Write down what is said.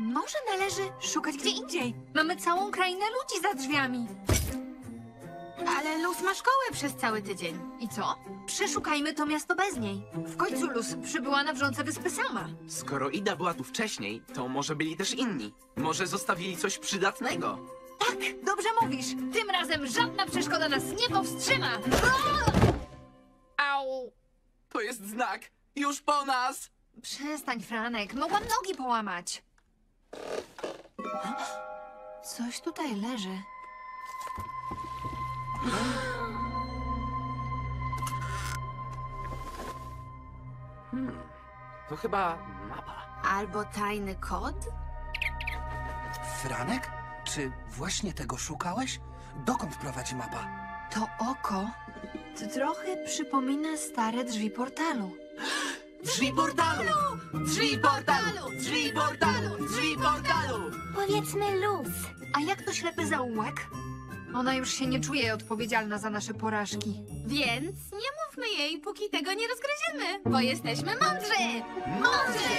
Może należy szukać gdzie indziej. Mamy całą krainę ludzi za drzwiami. Ale Luz ma szkołę przez cały tydzień. I co? Przeszukajmy to miasto bez niej. W końcu Luz przybyła na wrzące wyspy sama. Skoro Ida była tu wcześniej, to może byli też inni. Może zostawili coś przydatnego. Tak, dobrze mówisz. Tym razem żadna przeszkoda nas nie powstrzyma. Au! To jest znak. Już po nas! Przestań, Franek. Mogłam nogi połamać. Coś tutaj leży. To chyba mapa. Albo tajny kod? Franek? Czy właśnie tego szukałeś? Dokąd prowadzi mapa? To oko to trochę przypomina stare drzwi portalu. Drzwi portalu! Drzwi portalu! Drzwi portalu! Powiedzmy Luz. A jak to ślepy zaułek? Ona już się nie czuje odpowiedzialna za nasze porażki. Więc nie mówmy jej, póki tego nie rozgryziemy, bo jesteśmy mądrzy! Mądrzy!